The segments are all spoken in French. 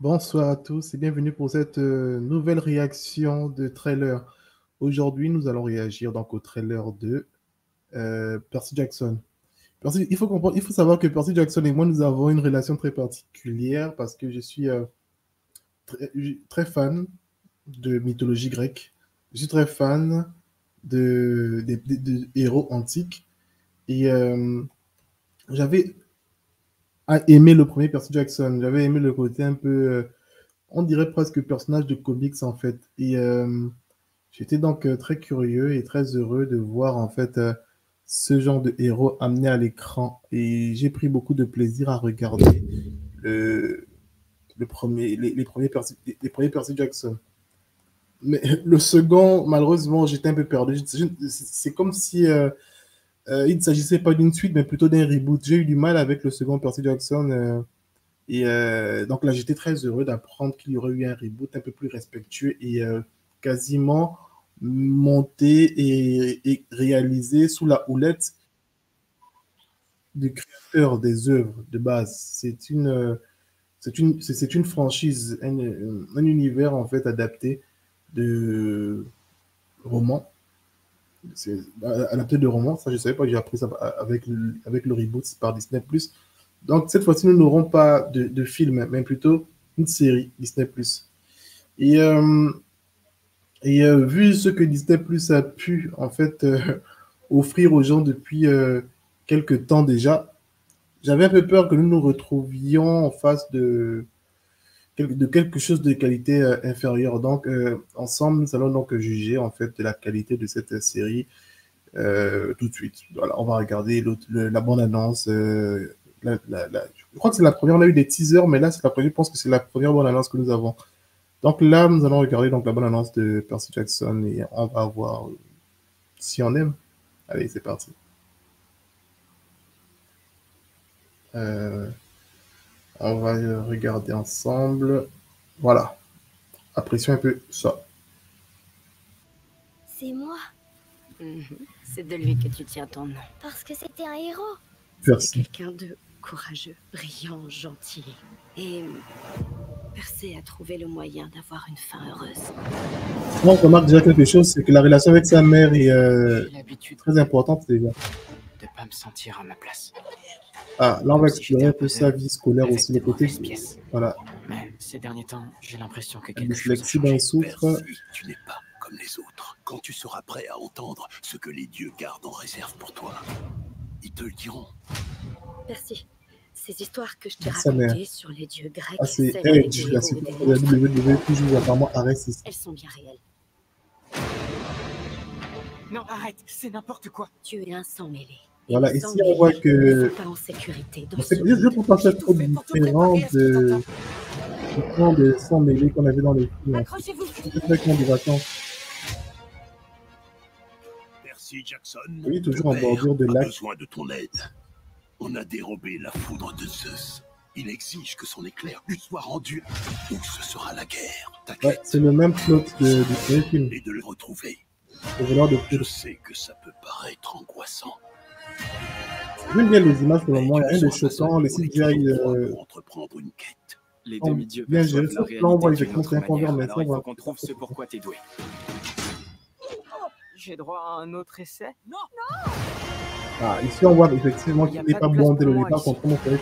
Bonsoir à tous et bienvenue pour cette euh, nouvelle réaction de trailer. Aujourd'hui, nous allons réagir donc au trailer de euh, Percy Jackson. il, faut savoir que Percy Jackson et moi, nous avons une relation très particulière parce que je suis euh, très, fan de mythologie grecque. Je suis très fan de, de héros antiques. Et j'avais aimé le premier Percy Jackson. J'avais aimé le côté un peu, euh, on dirait presque personnage de comics en fait. Et euh, j'étais donc euh, très curieux et très heureux de voir en fait ce genre de héros amené à l'écran. Et j'ai pris beaucoup de plaisir à regarder le, premier, les, premiers Percy, les, premiers Percy Jackson. Mais le second, malheureusement, j'étais un peu perdu. C'est comme si il ne s'agissait pas d'une suite, mais plutôt d'un reboot. J'ai eu du mal avec le second Percy Jackson. Euh, et euh, donc là, j'étais très heureux d'apprendre qu'il y aurait eu un reboot un peu plus respectueux et quasiment monté et, réalisé sous la houlette du créateur des œuvres de base. C'est une, c'est une, une franchise, un, un, univers en fait adapté de romans adapté de roman. Ça, je ne savais pas, j'ai appris ça avec avec le reboot par Disney+. Donc, cette fois-ci, nous n'aurons pas de, film, mais plutôt une série Disney+. Et, euh, et euh, vu ce que Disney a pu, en fait, euh, offrir aux gens depuis quelques temps déjà, j'avais un peu peur que nous nous retrouvions en face de de quelque chose de qualité euh, inférieure. Donc, euh, ensemble, nous allons donc juger en fait de la qualité de cette série euh, tout de suite. Voilà, on va regarder la bonne annonce. je crois que c'est la première. On a eu des teasers, mais là, c'est la première. Je pense que c'est la première bonne annonce que nous avons. Donc là, nous allons regarder donc la bonne annonce de Percy Jackson et on va voir si on aime. Allez, c'est parti. Euh... On va regarder ensemble. Voilà. Apprécions un peu ça. C'est moi. Mhm. C'est de lui que tu tiens ton nom. Parce que c'était un héros. C'est quelqu'un de courageux, brillant, gentil. Et Percé a trouvé le moyen d'avoir une fin heureuse. Moi, je remarque déjà quelque chose, c'est que la relation avec sa mère est euh, très importante déjà. Pas me sentir à ma place. Ah, là, on va explorer un peu sa vie scolaire aussi, le côté. Voilà. Mais ces derniers temps, j'ai l'impression que quelque chose a souffre. Tu n'es pas comme les autres. Quand tu seras prêt à entendre ce que les dieux gardent en réserve pour toi, ils te le diront. Merci. Ces histoires que je t'ai racontées sur les dieux grecs, ah, c'est Edge, la WWE, toujours apparemment arrête Elles sont bien réelles. Non, arrête, c'est n'importe quoi. Tu es un sang mêlé. Voilà, ici on voit que c'est juste pour pas faire trop différent de du de sang mêlé qu'on avait dans les films. C'est des vacances. Merci Jackson. Oui, toujours en bordure de lac. besoin de ton aide. On a dérobé la foudre de Zeus. Il exige que son éclair lui soit rendu ou ce sera la guerre? Ouais, c'est le même plot de, du film. Et de le retrouver. De Je sais que ça peut paraître angoissant. J'aime bien les images pour le moment, il n'y a rien de choquant, les CGI euh, entreprendre une quête. Les demi-dieux bien géré. Là, on voit effectivement c'est un conversion. Il faut qu'on trouve ce pourquoi t'es doué. J'ai droit à un autre essai? Non Non Ah, ici on voit effectivement qu'il n'est pas bon dès le départ contre mon film.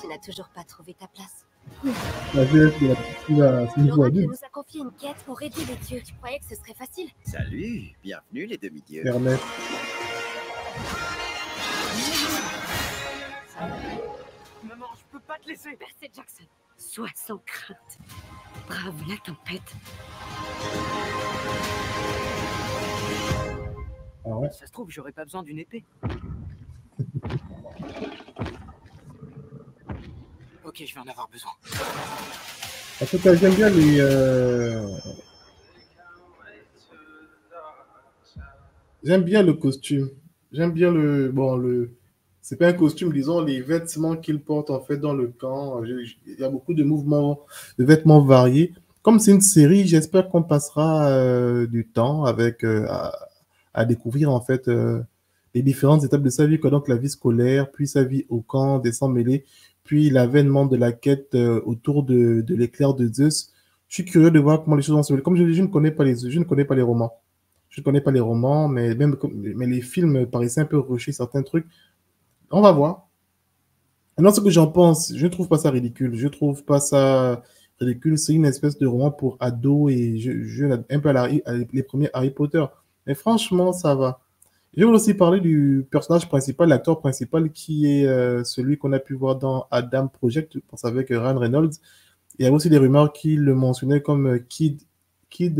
Tu n'as toujours pas trouvé ta place. La VF de la petite à ce niveau adulte. nous a confié une quête pour aider les dieux. Tu croyais que ce serait facile? Salut, bienvenue les demi-dieux. Permettre. Pas te laisser. Percy Jackson, sois sans crainte. Brave la tempête. Ah ouais? Ça se trouve, j'aurais pas besoin d'une épée. ok, je vais en avoir besoin. En tout cas, j'aime bien les. Euh... J'aime bien le costume. J'aime bien le. Bon, le. C'est pas un costume, disons, les vêtements qu'il porte en fait dans le camp. Il y a beaucoup de mouvements, de vêtements variés. Comme c'est une série, j'espère qu'on passera euh, du temps avec euh, à, découvrir en fait euh, les différentes étapes de sa vie, quoi. donc la vie scolaire, puis sa vie au camp, des sangs mêlés, puis l'avènement de la quête autour de, l'éclair de Zeus. Je suis curieux de voir comment les choses vont se Comme je je ne connais pas les, je ne connais pas les romans. Je ne connais pas les romans, mais même mais les films paraissaient un peu rushés, certains trucs. On va voir. Maintenant, ce que j'en pense, je ne trouve pas ça ridicule. Je ne trouve pas ça ridicule. C'est une espèce de roman pour ados et je, je, un peu à, la- les premiers Harry Potter. Mais franchement, ça va. Je voulais aussi parler du personnage principal, l'acteur principal, qui est euh, celui qu'on a pu voir dans Adam Project, je pense avec euh, Ryan Reynolds. Il y a aussi des rumeurs qui le mentionnaient comme euh, Kid, Kid,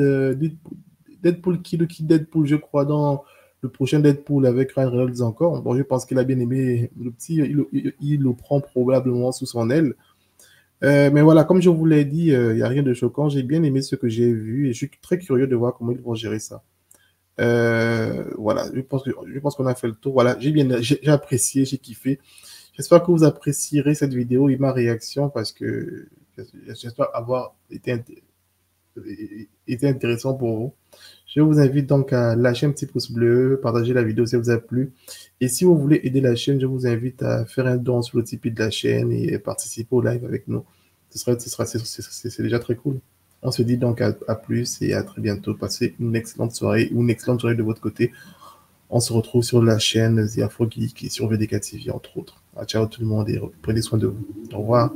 Deadpool, Kid Kid Deadpool, je crois, dans le prochain Deadpool avec Ryan Reynolds encore. Bon, je pense qu'il a bien aimé le petit, il, le prend probablement sous son aile. Euh, mais voilà, comme je vous l'ai dit, euh, il n'y a rien de choquant. J'ai bien aimé ce que j'ai vu et je suis très curieux de voir comment ils vont gérer ça. Euh, voilà, je pense qu'on a fait le tour. Voilà, j'ai bien, j'ai apprécié, j'ai kiffé. J'espère que vous apprécierez cette vidéo et ma réaction parce que j'espère avoir été intéressant pour vous. Je vous invite donc à lâcher un petit pouce bleu, partager la vidéo si elle vous a plu. Et si vous voulez aider la chaîne, je vous invite à faire un don sur le Tipeee de la chaîne et participer au live avec nous. Ce sera, ce sera, c'est- déjà très cool. On se dit donc à, à plus et à très bientôt. Passez une excellente soirée ou une excellente journée de votre côté. On se retrouve sur la chaîne The Afro Geek et sur VDK TV, entre autres. Ah, ciao tout le monde et prenez soin de vous. Au revoir.